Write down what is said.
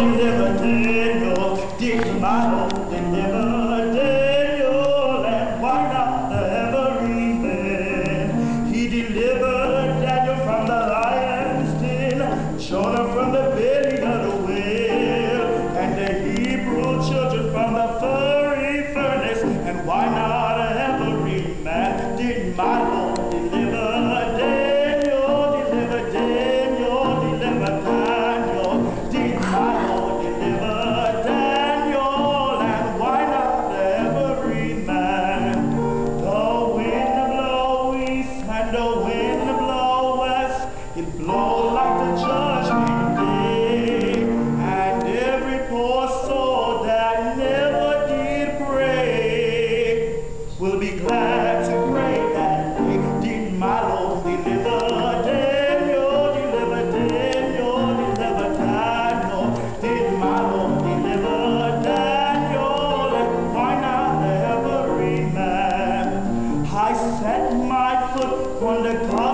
you never did, no, did you, be glad to pray that day. Did my Lord deliver? Daniel, deliver? Daniel, deliver? Daniel, did my Lord deliver? Daniel, why not every man? I set my foot on the cross.